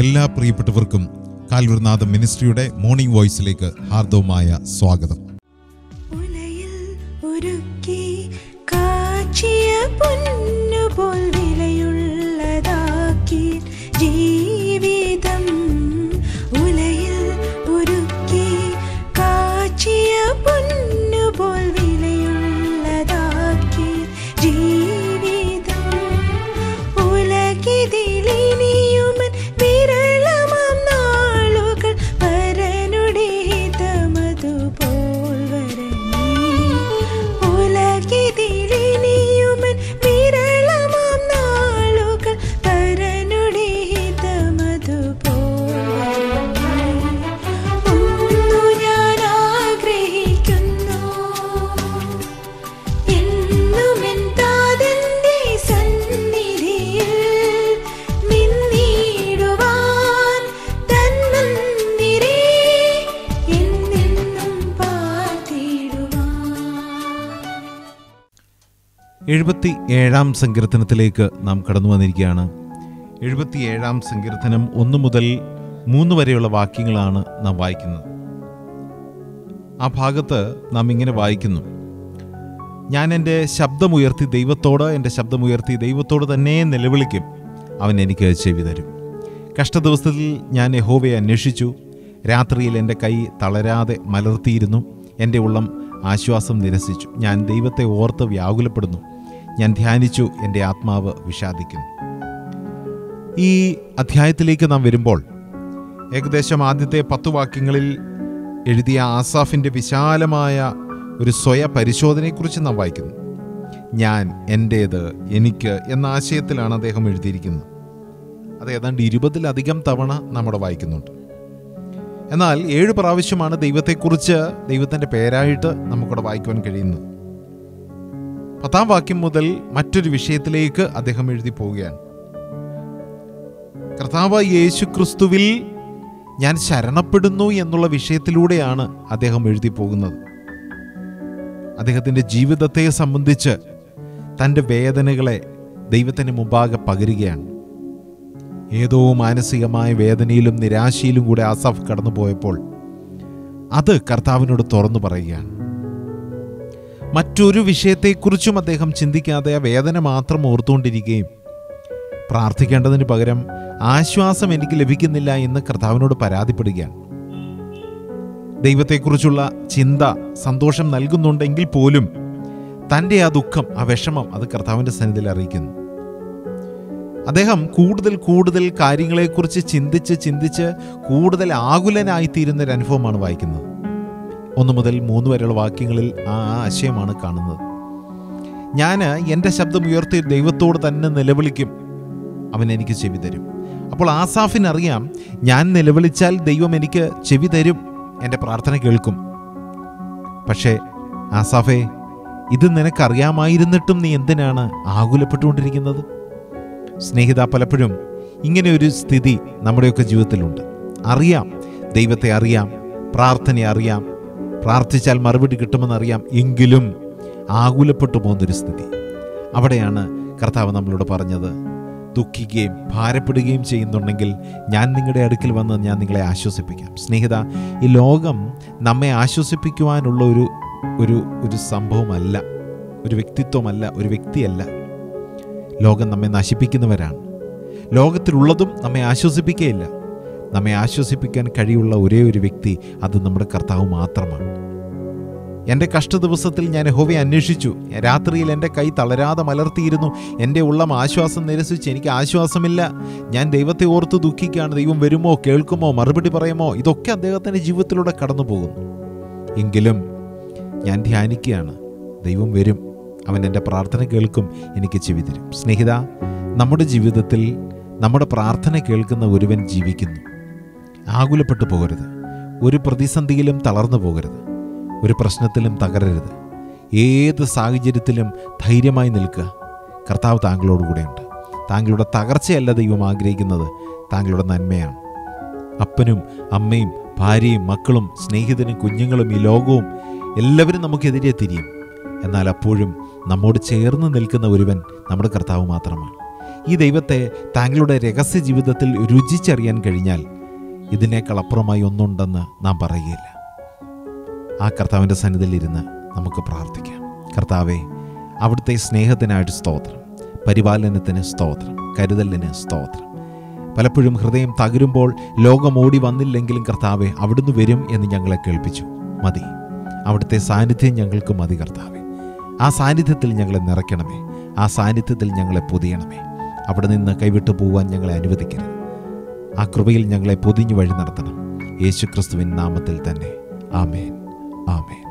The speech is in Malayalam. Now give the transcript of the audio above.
എല്ലാ പ്രിയപ്പെട്ടവർക്കും കാൽവർനാഥ മിനിസ്ട്രിയുടെ മോർണിംഗ് വോയിസിലേക്ക് ഹാർദവമായ സ്വാഗതം. എഴുപത്തി ഏഴാം സങ്കീർത്തനത്തിലേക്ക് നാം കടന്നു വന്നിരിക്കുകയാണ്. എഴുപത്തി ഏഴാം സങ്കീർത്തനം ഒന്ന് മുതൽ മൂന്ന് വരെയുള്ള വാക്യങ്ങളാണ് നാം വായിക്കുന്നത്. ആ ഭാഗത്ത് നാം ഇങ്ങനെ വായിക്കുന്നു. ഞാൻ എന്റെ ശബ്ദമുയർത്തി ദൈവത്തോട് എന്റെ ശബ്ദമുയർത്തി ദൈവത്തോട് തന്നെ നിലവിളിക്കും. അവൻ എനിക്ക് ചെവി തരും. കഷ്ടദിവസത്തിൽ ഞാൻ യഹോവയെ അന്വേഷിച്ചു. രാത്രിയിൽ എന്റെ കൈ തളരാതെ മലർത്തിയിരുന്നു. എന്റെ ഉള്ളം ആശ്വാസം നിരസിച്ചു. ഞാൻ ദൈവത്തെ ഓർത്ത് വ്യാകുലപ്പെടുന്നു. ഞാൻ ധ്യാനിച്ചു എന്റെ ആത്മാവ് വിഷാദിക്കുന്നു ഈ അധ്യായത്തിലേക്ക് നാം വരുമ്പോൾ ഏകദേശം ആദ്യത്തെ പത്ത് വാക്യങ്ങളിൽ എഴുതിയ ആസാഫിന്റെ വിശാലമായ ഒരു സ്വയ പരിശോധനയെക്കുറിച്ച് നാം വായിക്കുന്നു. ഞാൻ എന്റേത് എനിക്ക് എന്ന ആശയത്തിലാണ് അദ്ദേഹം എഴുതിയിരിക്കുന്നത്. അത് ഏതാണ്ട് ഇരുപതിലധികം തവണ നമ്മുടെ വായിക്കുന്നുണ്ട്. എന്നാൽ ഏഴ് പ്രാവശ്യമാണ് ദൈവത്തെക്കുറിച്ച് ദൈവത്തിന്റെ പേരായിട്ട് നമുക്കിവിടെ വായിക്കുവാൻ കഴിയുന്നത്. പത്താം വാക്യം മുതൽ മറ്റൊരു വിഷയത്തിലേക്ക് അദ്ദേഹം എഴുതി പോവുകയാണ്. കർത്താവ് യേശു ക്രിസ്തുവിൽ ഞാൻ ശരണപ്പെടുന്നു എന്നുള്ള വിഷയത്തിലൂടെയാണ് അദ്ദേഹം എഴുതി പോകുന്നത്. അദ്ദേഹത്തിന്റെ ജീവിതത്തെ സംബന്ധിച്ച് തന്റെ വേദനകളെ ദൈവത്തിന് മുമ്പാകെ പകരുകയാണ്. ഏതോ മാനസികമായ വേദനയിലും നിരാശയിലും കൂടെ ആസാഫ് കടന്നു പോയപ്പോൾ അത് കർത്താവിനോട് തുറന്നു പറയുകയാണ്. മറ്റൊരു വിഷയത്തെക്കുറിച്ചും അദ്ദേഹം ചിന്തിക്കാതെ ആ വേദന മാത്രം ഓർത്തുകൊണ്ടിരിക്കുകയും പ്രാർത്ഥിക്കേണ്ടതിന് പകരം ആശ്വാസം എനിക്ക് ലഭിക്കുന്നില്ല എന്ന് കർത്താവിനോട് പരാതിപ്പെടുകയാണ്. ദൈവത്തെക്കുറിച്ചുള്ള ചിന്ത സന്തോഷം നൽകുന്നുണ്ടെങ്കിൽ പോലും തന്റെ ആ ദുഃഖം ആ വിഷമം അത് കർത്താവിന്റെ സന്നിധിയിൽ അറിയിക്കുന്നു. അദ്ദേഹം കൂടുതൽ കൂടുതൽ കാര്യങ്ങളെക്കുറിച്ച് ചിന്തിച്ച് ചിന്തിച്ച് കൂടുതൽ ആകുലനായിത്തീരുന്ന ഒരു അനുഭവമാണ് വായിക്കുന്നത്. ഒന്ന് മുതൽ മൂന്ന് വരെയുള്ള വാക്യങ്ങളിൽ ആ ആശയമാണ് കാണുന്നത്. ഞാൻ എന്റെ ശബ്ദം ഉയർത്തി ദൈവത്തോട് തന്നെ നിലവിളിക്കും. അവൻ എനിക്ക് ചെവി തരും. അപ്പോൾ ആസാഫിനറിയാം ഞാൻ നിലവിളിച്ചാൽ ദൈവം എനിക്ക് ചെവി തരും എന്റെ പ്രാർത്ഥന കേൾക്കും. പക്ഷേ ആസാഫേ ഇത് നിനക്കറിയാമായിരുന്നിട്ടും നീ എന്തിനാണ് ആകുലപ്പെട്ടുകൊണ്ടിരിക്കുന്നത്? സ്നേഹിത പലപ്പോഴും ഇങ്ങനെ ഒരു സ്ഥിതി നമ്മുടെയൊക്കെ ജീവിതത്തിലുണ്ട്. അറിയാം ദൈവത്തെ അറിയാം പ്രാർത്ഥനയെ അറിയാം പ്രാർത്ഥിച്ചാൽ മറുപടി കിട്ടുമെന്നറിയാം. എങ്കിലും ആകുലപ്പെട്ടു പോകുന്നൊരു സ്ഥിതി. അവിടെയാണ് കർത്താവ് നമ്മളോട് പറഞ്ഞത് ദുഃഖിക്കുകയും ഭാരപ്പെടുകയും ചെയ്യുന്നുണ്ടെങ്കിൽ ഞാൻ നിങ്ങളുടെ അടുക്കിൽ വന്ന് ഞാൻ നിങ്ങളെ ആശ്വസിപ്പിക്കാം. സ്നേഹിത ഈ ലോകം നമ്മെ ആശ്വസിപ്പിക്കുവാനുള്ള ഒരു ഒരു ഒരു സംഭവമല്ല ഒരു വ്യക്തിത്വമല്ല ഒരു വ്യക്തിയല്ല. ലോകം നമ്മെ നശിപ്പിക്കുന്നവരാണ്. ലോകത്തിലുള്ളതും നമ്മെ ആശ്വസിപ്പിക്കുകയില്ല. നമ്മെ ആശ്വസിപ്പിക്കാൻ കഴിയുള്ള ഒരേ ഒരു വ്യക്തി അത് നമ്മുടെ കർത്താവ് മാത്രമാണ്. എന്റെ കഷ്ട ദിവസത്തിൽ ഞാൻ യഹോവയെ അന്വേഷിച്ചു. രാത്രിയിൽ എന്റെ കൈ തളരാതെ മലർത്തിയിരുന്നു. എന്റെ ഉള്ളം ആശ്വാസം നിരസിച്ച് എനിക്ക് ആശ്വാസമില്ല. ഞാൻ ദൈവത്തെ ഓർത്ത് ദുഃഖിക്കുകയാണ്. ദൈവം വരുമോ കേൾക്കുമോ മറുപടി പറയുമോ? ഇതൊക്കെ അദ്ദേഹത്തിന്റെ ജീവിതത്തിലൂടെ കടന്നു പോകുന്നു എങ്കിലും ഞാൻ ധ്യാനിക്കുകയാണ്. ദൈവം വരും. അവൻ എന്റെ പ്രാർത്ഥന കേൾക്കും. എനിക്ക് ചെവി തരും സ്നേഹിത നമ്മുടെ ജീവിതത്തിൽ നമ്മുടെ പ്രാർത്ഥന കേൾക്കുന്ന ഒരുവൻ ജീവിക്കുന്നു. ആകുലപ്പെട്ടു പോകരുത്. ഒരു പ്രതിസന്ധിയിലും തളർന്നു പോകരുത്. ഒരു പ്രശ്നത്തിലും തകരരുത്. ഏത് സാഹചര്യത്തിലും ധൈര്യമായി നിൽക്കുക. കർത്താവ് താങ്കളോടുകൂടെയുണ്ട് താങ്കളുടെ തകർച്ചയല്ല ദൈവം ആഗ്രഹിക്കുന്നത്. താങ്കളുടെ നന്മയാണ്. അപ്പനും അമ്മയും ഭാര്യയും മക്കളും സ്നേഹിതനും കുഞ്ഞുങ്ങളും ഈ ലോകവും എല്ലാവരും നമുക്കെതിരെ തിരിയും. എന്നാൽ അപ്പോഴും നമ്മോട് ചേർന്ന് നിൽക്കുന്ന ഒരുവൻ നമ്മുടെ കർത്താവ് മാത്രമാണ്. ഈ ദൈവത്തെ താങ്കളുടെ രഹസ്യ ജീവിതത്തിൽ രുചിച്ചറിയാൻ കഴിഞ്ഞാൽ ഇതിനേക്കാൾ അപ്പുറമായി ഒന്നുണ്ടെന്ന് നാം പറയുകയില്ല. ആ കർത്താവിന്റെ സന്നിധിയിൽ ഇരുന്ന് നമുക്ക് പ്രാർത്ഥിക്കാം. കർത്താവെ അവിടുത്തെ സ്നേഹത്തിനായിട്ട് സ്തോത്രം പരിപാലനത്തിന് സ്തോത്രം കരുതലിന് സ്തോത്രം. പലപ്പോഴും ഹൃദയം തകരുമ്പോൾ ലോകം ഓടി വന്നില്ലെങ്കിലും കർത്താവെ അവിടുന്ന് വരും എന്ന് ഞങ്ങളെ കേൾപ്പിച്ചു. മതി. അവിടുത്തെ സാന്നിധ്യം ഞങ്ങൾക്ക് മതി കർത്താവെ. ആ സാന്നിധ്യത്തിൽ ഞങ്ങളെ നിറയ്ക്കണമേ. ആ സാന്നിധ്യത്തിൽ ഞങ്ങളെ പൊതിയണമേ. അവിടെ നിന്ന് കൈവിട്ടു പോകാൻ ഞങ്ങളെ അനുവദിക്കരുത്. ആ കൃപയിൽ ഞങ്ങളെ പൊതിഞ്ഞു വഴി നടത്തണം. യേശുക്രിസ്തുവിൻ നാമത്തിൽ തന്നെ. ആമേൻ. ആമേൻ.